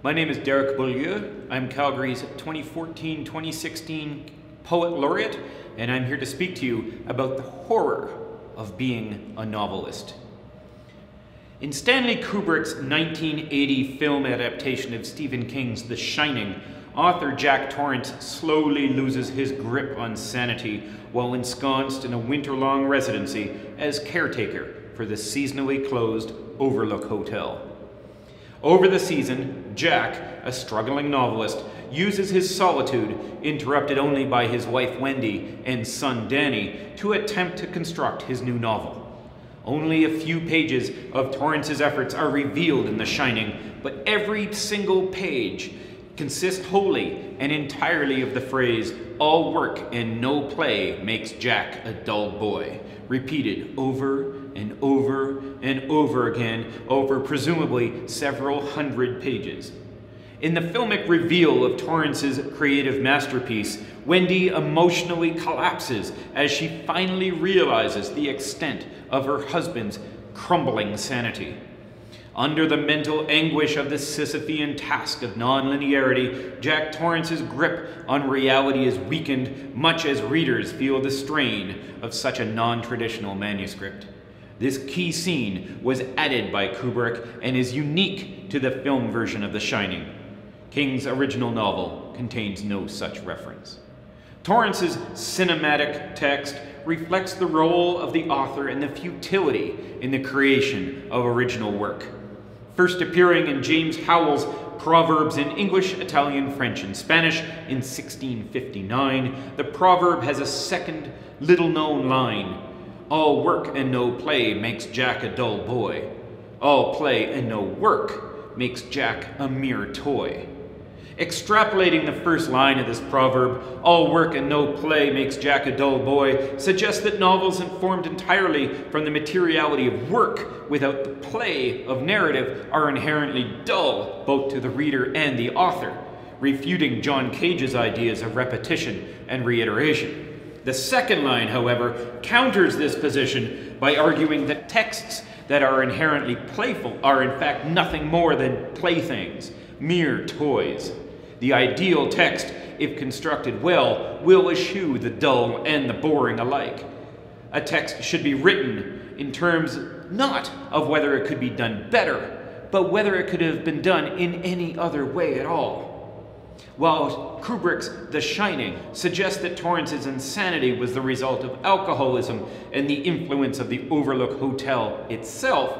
My name is Derek Beaulieu. I'm Calgary's 2014 2016 Poet Laureate, and I'm here to speak to you about the horror of being a novelist. In Stanley Kubrick's 1980 film adaptation of Stephen King's The Shining, author Jack Torrance slowly loses his grip on sanity while ensconced in a winter long residency as caretaker for the seasonally closed Overlook Hotel. Over the season, Jack, a struggling novelist, uses his solitude, interrupted only by his wife Wendy and son Danny, to attempt to construct his new novel. Only a few pages of Torrance's efforts are revealed in The Shining, but every single page consists wholly and entirely of the phrase, all work and no play makes Jack a dull boy, repeated over and over and over again over presumably several hundred pages. In the filmic reveal of Torrance's creative masterpiece, Wendy emotionally collapses as she finally realizes the extent of her husband's crumbling sanity. Under the mental anguish of the Sisyphean task of nonlinearity, Jack Torrance's grip on reality is weakened, much as readers feel the strain of such a non traditional manuscript. This key scene was added by Kubrick and is unique to the film version of The Shining. King's original novel contains no such reference. Torrance's cinematic text reflects the role of the author and the futility in the creation of original work first appearing in James Howell's Proverbs in English, Italian, French, and Spanish in 1659. The proverb has a second little known line All work and no play makes Jack a dull boy. All play and no work makes Jack a mere toy. Extrapolating the first line of this proverb, all work and no play makes Jack a dull boy, suggests that novels informed entirely from the materiality of work without the play of narrative are inherently dull, both to the reader and the author, refuting John Cage's ideas of repetition and reiteration. The second line, however, counters this position by arguing that texts that are inherently playful are in fact nothing more than playthings, mere toys. The ideal text, if constructed well, will eschew the dull and the boring alike. A text should be written in terms not of whether it could be done better, but whether it could have been done in any other way at all. While Kubrick's The Shining suggests that Torrance's insanity was the result of alcoholism and the influence of the Overlook Hotel itself,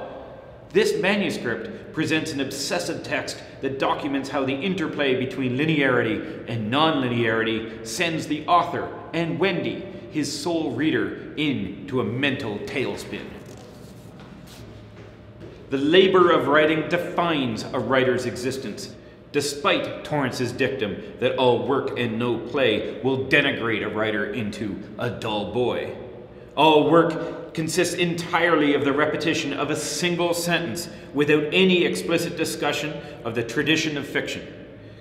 this manuscript presents an obsessive text that documents how the interplay between linearity and nonlinearity sends the author and Wendy, his sole reader, into a mental tailspin. The labor of writing defines a writer's existence, despite Torrance's dictum that all work and no play will denigrate a writer into a dull boy. All work consists entirely of the repetition of a single sentence without any explicit discussion of the tradition of fiction.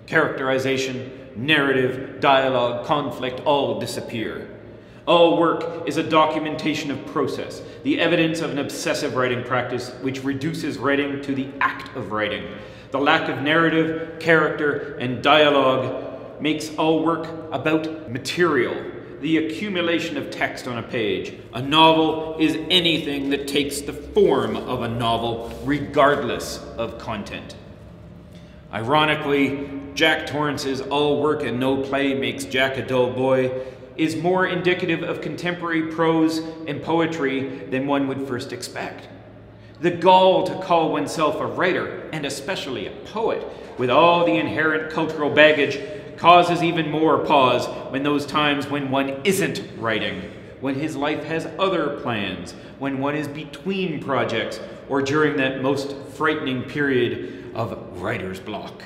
Characterization, narrative, dialogue, conflict all disappear. All work is a documentation of process, the evidence of an obsessive writing practice which reduces writing to the act of writing. The lack of narrative, character, and dialogue makes all work about material, the accumulation of text on a page. A novel is anything that takes the form of a novel, regardless of content. Ironically, Jack Torrance's All Work and No Play Makes Jack a Dull Boy is more indicative of contemporary prose and poetry than one would first expect. The gall to call oneself a writer, and especially a poet, with all the inherent cultural baggage causes even more pause when those times when one isn't writing, when his life has other plans, when one is between projects, or during that most frightening period of writer's block.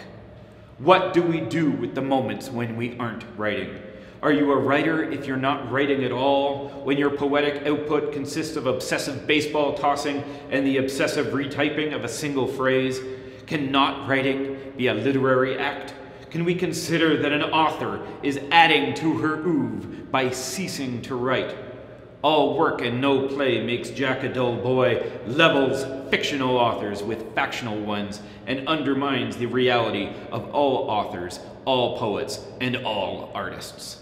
What do we do with the moments when we aren't writing? Are you a writer if you're not writing at all? When your poetic output consists of obsessive baseball tossing and the obsessive retyping of a single phrase? Can not writing be a literary act? Can we consider that an author is adding to her oeuvre by ceasing to write? All work and no play makes Jack a dull boy, levels fictional authors with factional ones, and undermines the reality of all authors, all poets, and all artists.